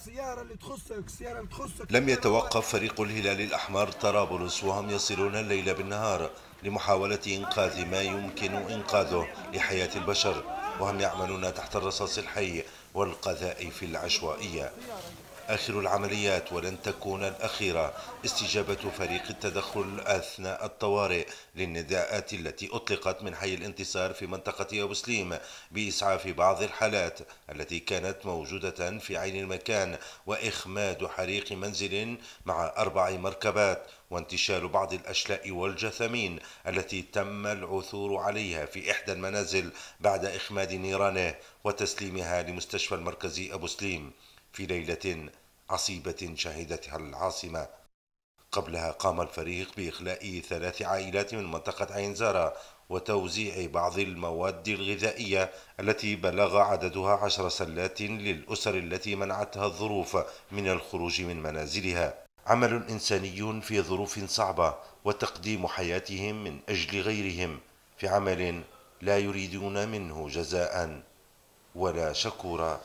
السيارة اللي تخصك السيارة اللي تخصك. لم يتوقف فريق الهلال الأحمر طرابلس وهم يصلون الليل بالنهار لمحاولة إنقاذ ما يمكن إنقاذه لحياة البشر وهم يعملون تحت الرصاص الحي والقذائف العشوائية. آخر العمليات ولن تكون الأخيرة. استجابة فريق التدخل أثناء الطوارئ للنداءات التي أطلقت من حي الانتصار في منطقة أبو سليم بإسعاف بعض الحالات التي كانت موجودة في عين المكان وإخماد حريق منزل مع أربع مركبات وانتشال بعض الأشلاء والجثمين التي تم العثور عليها في إحدى المنازل بعد إخماد نيرانه وتسليمها لمستشفى المركزي أبو سليم في ليلة عصيبة شهدتها العاصمة. قبلها قام الفريق بإخلاء ثلاث عائلات من منطقة عين زارة وتوزيع بعض المواد الغذائية التي بلغ عددها عشر سلات للأسر التي منعتها الظروف من الخروج من منازلها. عمل إنساني في ظروف صعبة وتقديم حياتهم من أجل غيرهم. في عمل لا يريدون منه جزاء ولا شكورا.